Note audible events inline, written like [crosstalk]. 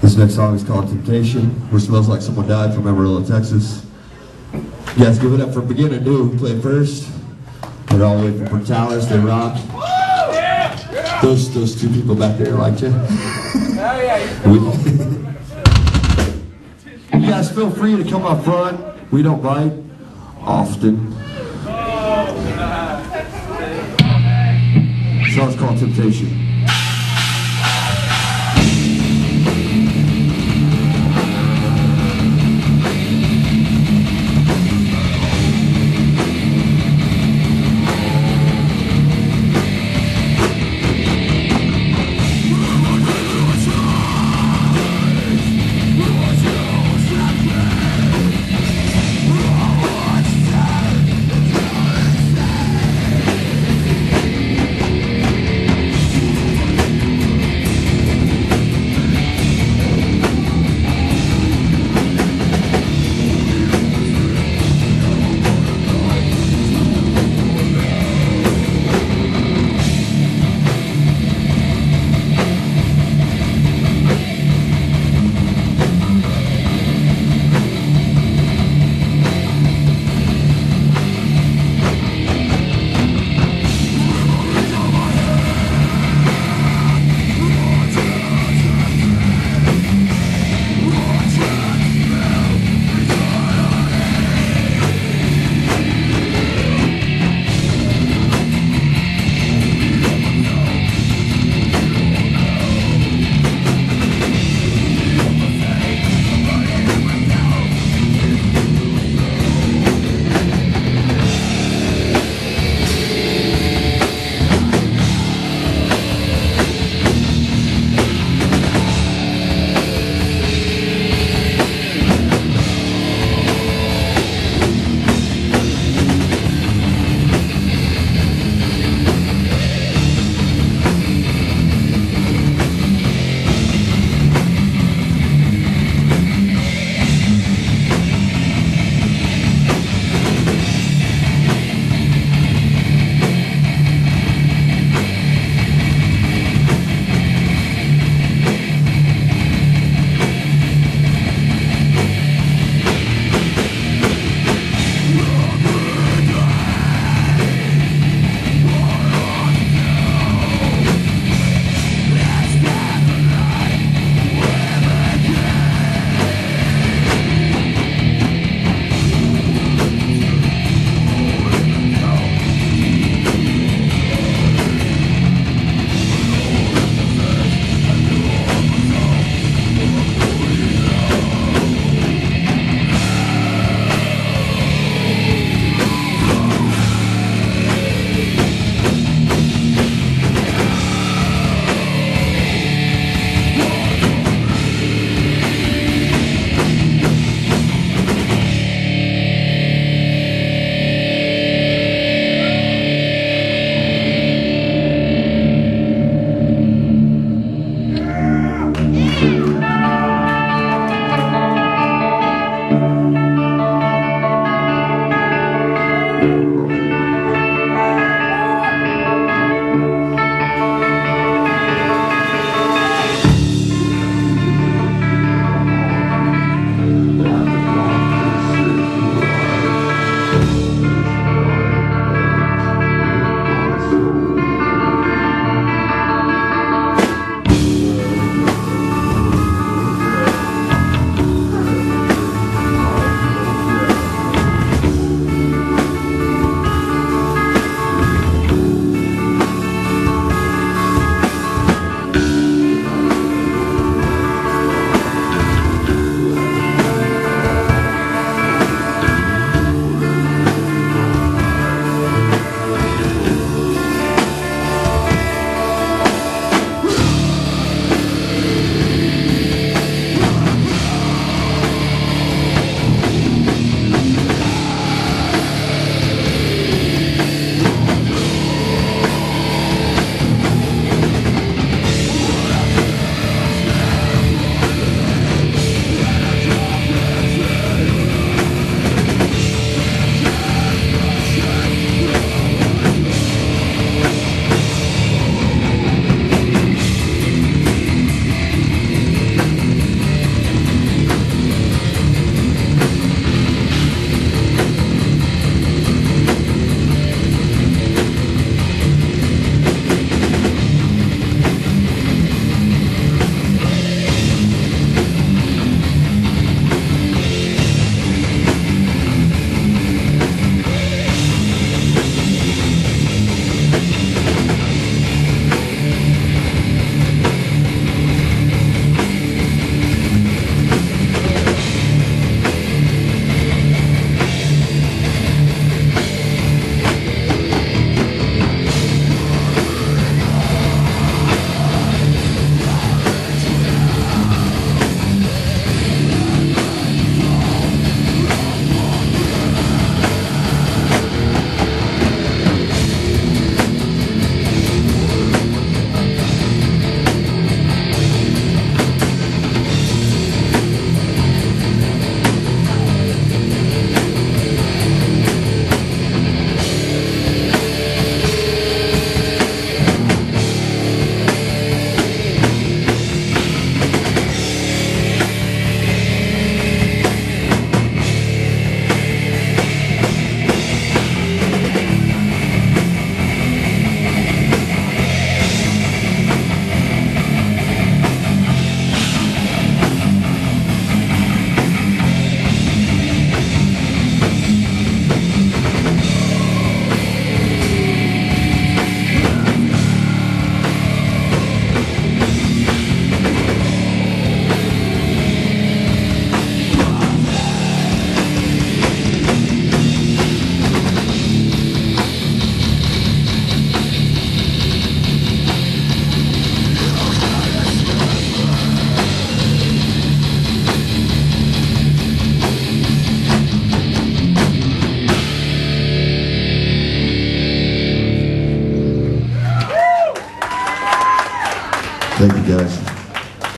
This next song is called Temptation, which smells like someone died from Amarillo, Texas. You guys give it up for beginner new, who played first. And all the way from Portales, they rock. Those those two people back there liked you. Oh, we- [laughs] you guys feel free to come up front. We don't bite often. Oh, Song's called Temptation. Temptation Thank you, guys.